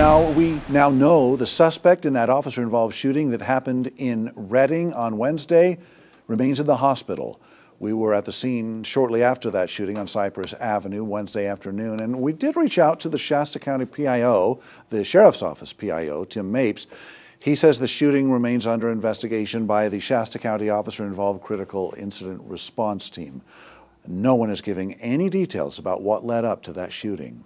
Now, we now know the suspect in that officer involved shooting that happened in Redding on Wednesday remains in the hospital. We were at the scene shortly after that shooting on Cypress Avenue Wednesday afternoon, and we did reach out to the Shasta County PIO, the Sheriff's Office PIO, Tim Mapes. He says the shooting remains under investigation by the Shasta County Officer Involved Critical Incident Response Team. No one is giving any details about what led up to that shooting.